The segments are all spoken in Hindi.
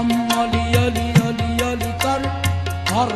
गम अली अली अली अली कर हर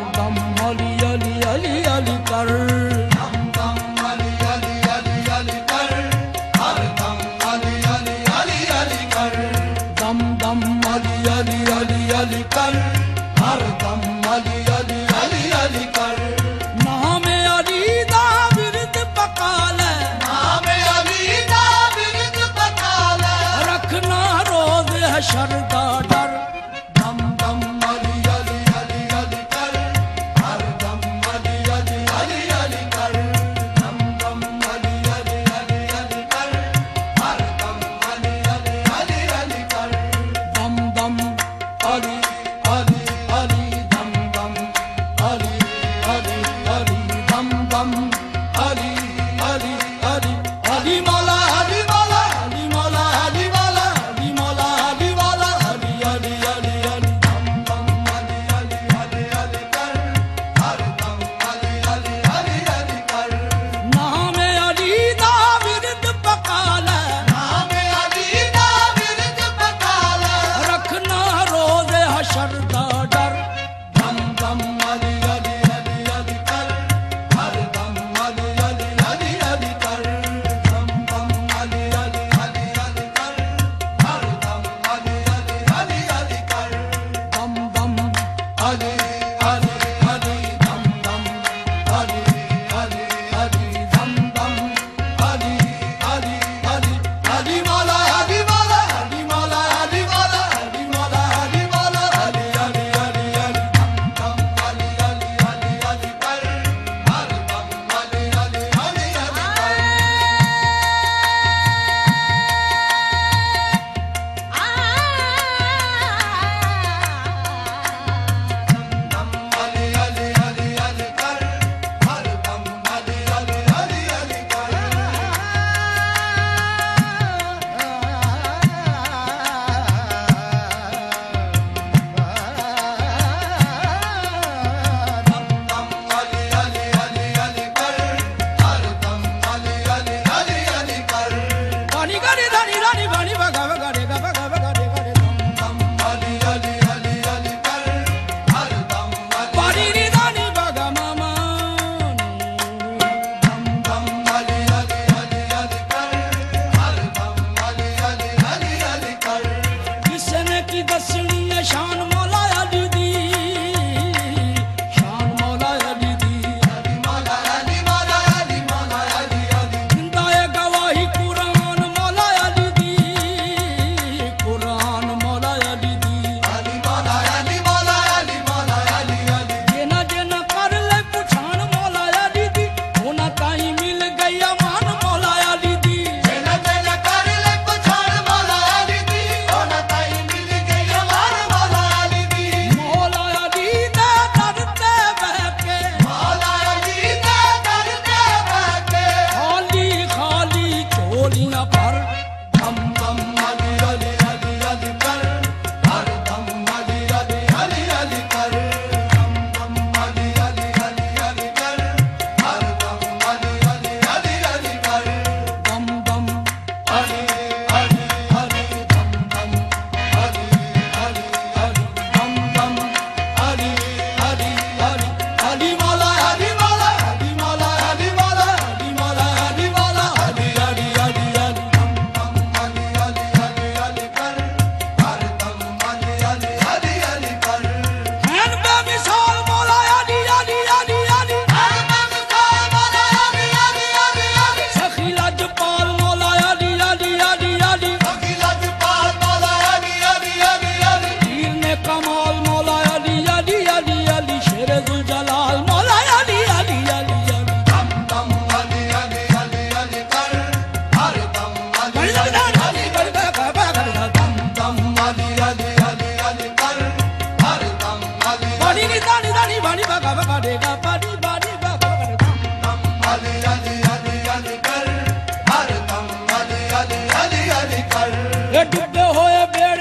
Baby.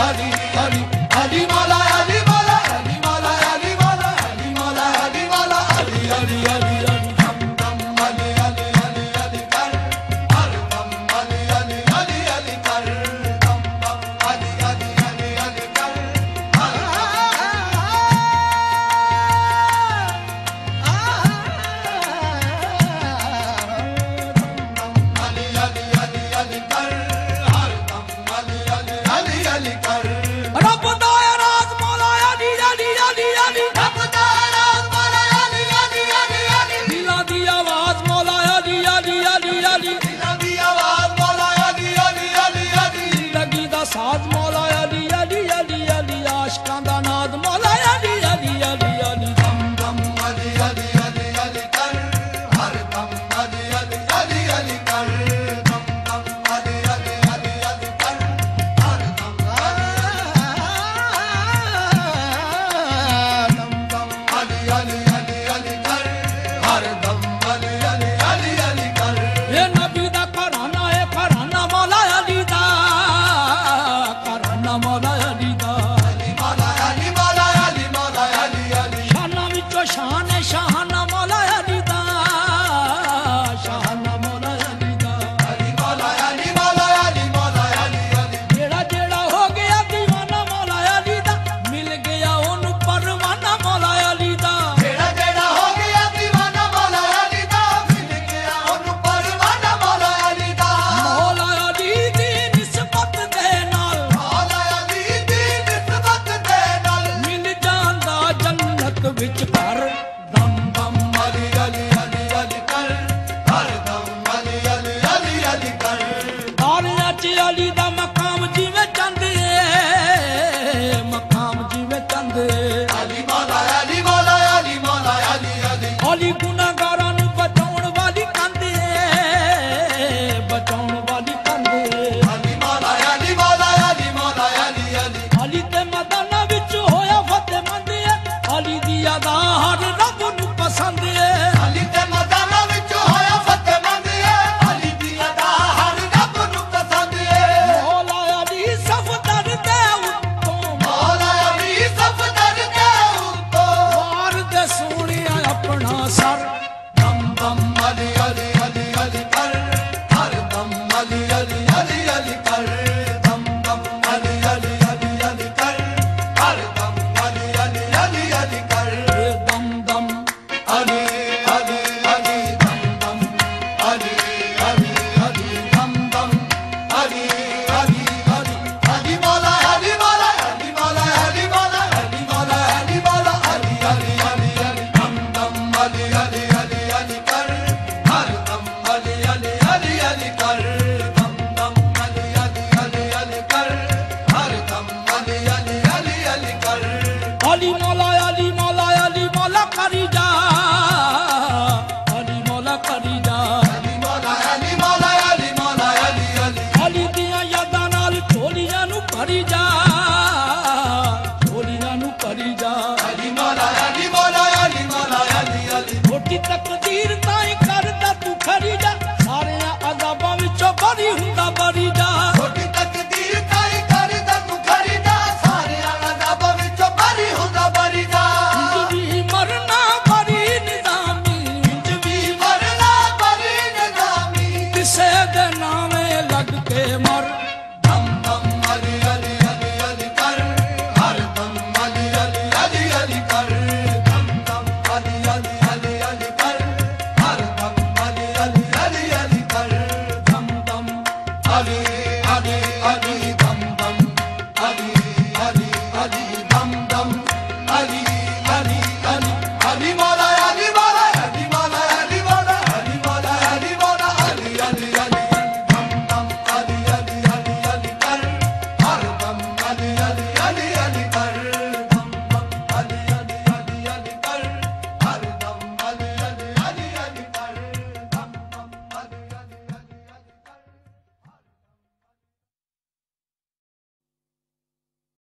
Hare